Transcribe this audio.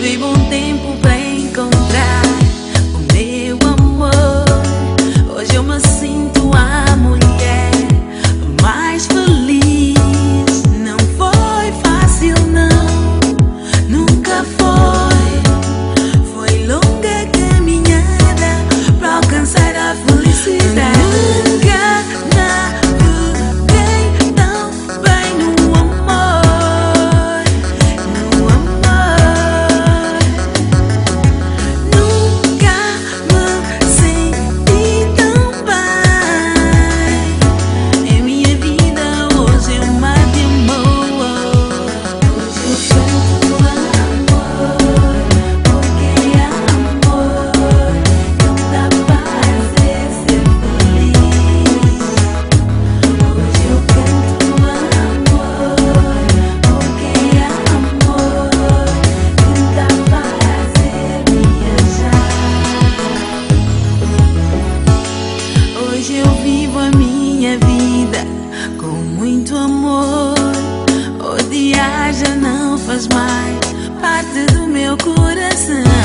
vivo un tiempo pero... mais parte do meu coração.